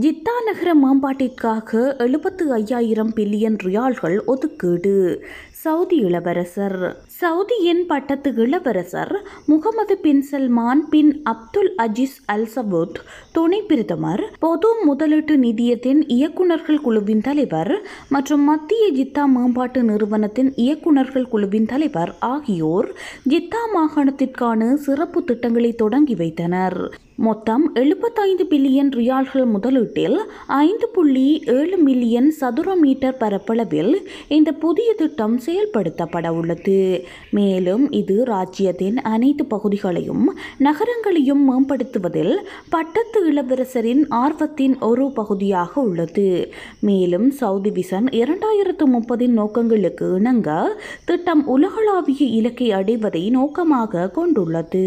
ஜித்தா நகர மேம்பாட்டிற்காக எழுபத்து ஐயாயிரம் பில்லியன் ரியால்கள் ஒதுக்கீடு. சவுதி இளவரசர். சவுதியின் பட்டத்து இளவரசர் Mohammed bin Salman bin Abdul Aziz Al Saud துணை பிரதமர் பொது முதலீட்டு நிதியத்தின் இயக்குநர்கள் குழுவின் தலைவர் மற்றும் மத்திய ஜித்தா மேம்பாட்டு நிறுவனத்தின் இயக்குநர்கள் குழுவின் தலைவர் ஆகியோர் ஜித்தா மாகாணத்திற்கான சிறப்பு திட்டங்களை தொடங்கி வைத்தனர். மொத்தம் எழுபத்தைந்து பில்லியன் ரியால்கள் முதலீட்டில் ஐந்து புள்ளி ஏழு மில்லியன் சதுர மீட்டர் பரப்பளவில் இந்த புதிய திட்டம் செயல்படுத்தப்பட உள்ளது. மேலும் இது ராஜ்யத்தின் அனைத்து பகுதிகளையும் நகரங்களையும் மேம்படுத்துவதில் பட்டத்து இளவரசரின் ஆர்வத்தின் ஒரு பகுதியாக உள்ளது. மேலும் சவுதி விசன் இரண்டாயிரத்து முப்பதின் நோக்கங்களுக்கு இணங்க திட்டம் உலகளாவிய இலக்கை அடைவதை நோக்கமாக கொண்டுள்ளது.